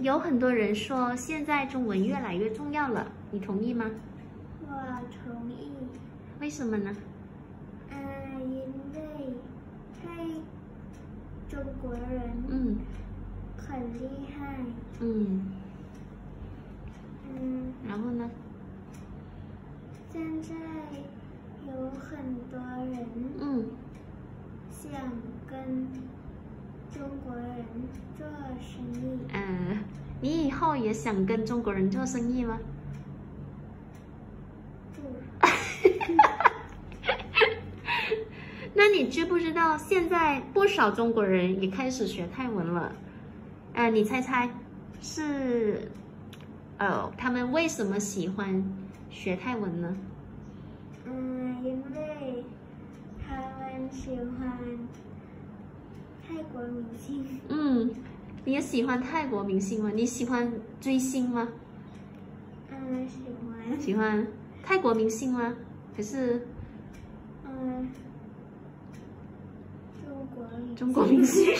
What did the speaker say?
有很多人说现在中文越来越重要了，你同意吗？我同意。为什么呢？嗯，因为在中国人嗯很厉害。嗯，嗯，然后呢？现在有很多人嗯想跟中国人做生意。嗯，你以后也想跟中国人做生意吗？不，那你知不知道现在不少中国人也开始学泰文了？呃，你猜猜是呃他们为什么喜欢学泰文呢？嗯，因为他们喜欢泰国明星。嗯，你也喜欢泰国明星吗？你喜欢追星吗？嗯，喜欢。喜欢泰国明星吗？还是嗯，中国明星？